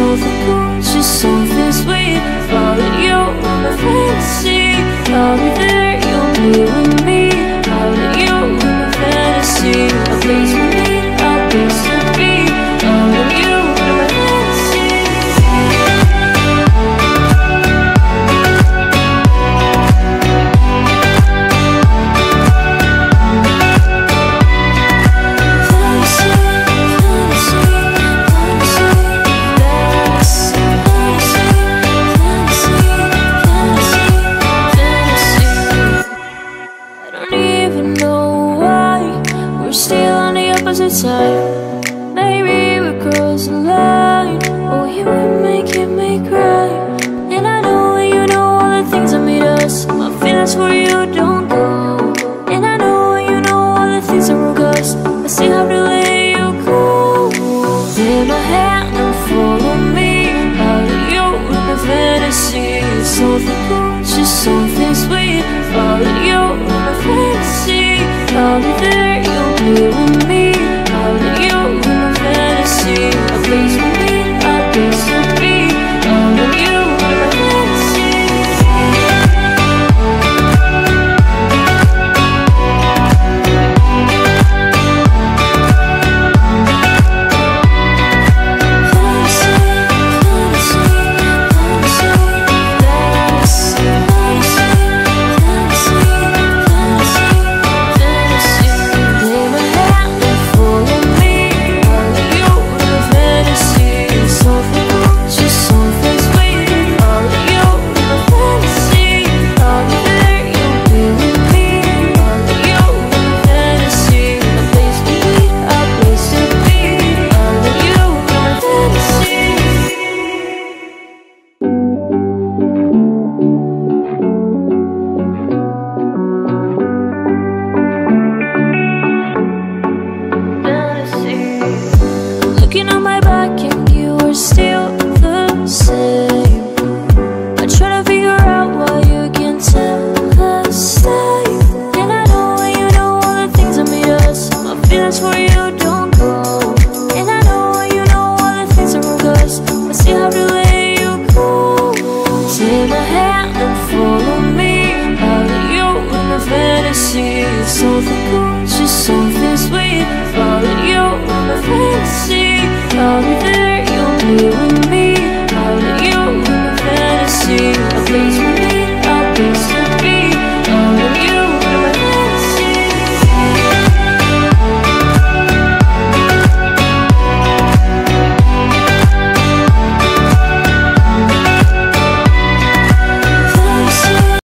something cool, just something sweet Follow you my fantasy. I'll be there, you'll be with me. Follow you in my fantasy. opposite side Maybe we cross the line. Oh, you would make me cry And I know you know all the things that made us. My feelings for you don't go. And I know you know all the things that broke us. I still have to let you go. Take my hand and follow me. Out of you in a fantasy Something good, just something sweet Follow you in a fantasy I'll be there, you'll be with me. see it's all.